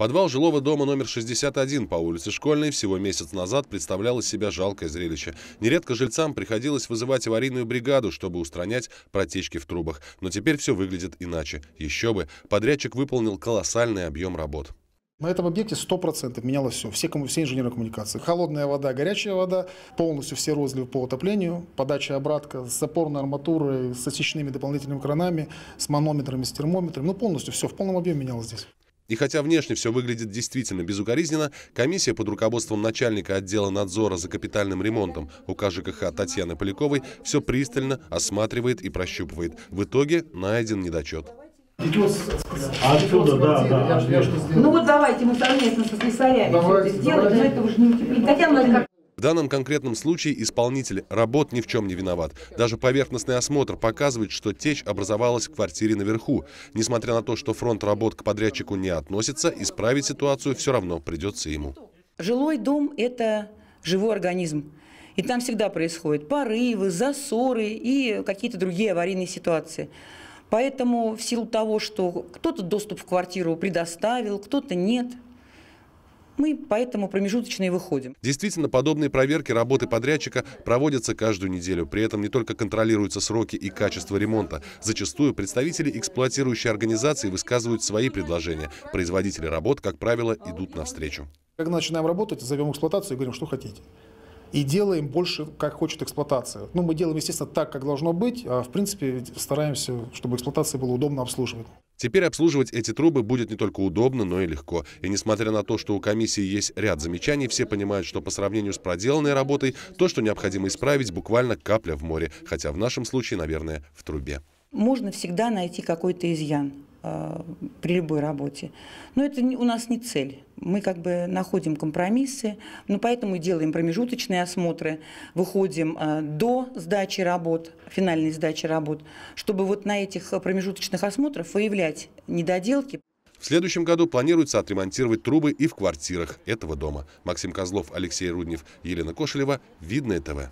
Подвал жилого дома номер 61 по улице Школьной всего месяц назад представлял из себя жалкое зрелище. Нередко жильцам приходилось вызывать аварийную бригаду, чтобы устранять протечки в трубах. Но теперь все выглядит иначе. Еще бы, подрядчик выполнил колоссальный объем работ. На этом объекте 100% менялось все, все, все инженерные коммуникации. Холодная вода, горячая вода, полностью все розливы по отоплению, подача обратка с опорной арматурой, с осечными дополнительными кранами, с манометрами, с термометрами. Ну, полностью все в полном объеме менялось здесь. И хотя внешне все выглядит действительно безукоризненно, комиссия под руководством начальника отдела надзора за капитальным ремонтом УК ЖКХ Татьяны Поляковой все пристально осматривает и прощупывает. В итоге найден недочет. Отсюда, да, да. Ну вот давайте мы совместно со слесарями все это сделаем, но этого же не Хотя мы как в данном конкретном случае исполнитель работ ни в чем не виноват. Даже поверхностный осмотр показывает, что течь образовалась в квартире наверху. Несмотря на то, что фронт работ к подрядчику не относится, исправить ситуацию все равно придется ему. Жилой дом – это живой организм. И там всегда происходят порывы, засоры и какие-то другие аварийные ситуации. Поэтому в силу того, что кто-то доступ в квартиру предоставил, кто-то нет – мы поэтому промежуточно и выходим. Действительно, подобные проверки работы подрядчика проводятся каждую неделю. При этом не только контролируются сроки и качество ремонта. Зачастую представители эксплуатирующей организации высказывают свои предложения. Производители работ, как правило, идут навстречу. Когда начинаем работать, зовем эксплуатацию и говорим, что хотите и делаем больше, как хочет эксплуатация. Ну, мы делаем, естественно, так, как должно быть, а в принципе стараемся, чтобы эксплуатация было удобно обслуживать. Теперь обслуживать эти трубы будет не только удобно, но и легко. И несмотря на то, что у комиссии есть ряд замечаний, все понимают, что по сравнению с проделанной работой, то, что необходимо исправить, буквально капля в море, хотя в нашем случае, наверное, в трубе. Можно всегда найти какой-то изъян э, при любой работе. Но это у нас не цель. Мы как бы находим компромиссы, но поэтому и делаем промежуточные осмотры, выходим э, до сдачи работ, финальной сдачи работ, чтобы вот на этих промежуточных осмотрах выявлять недоделки. В следующем году планируется отремонтировать трубы и в квартирах этого дома. Максим Козлов, Алексей Руднев, Елена Кошелева. Видное ТВ.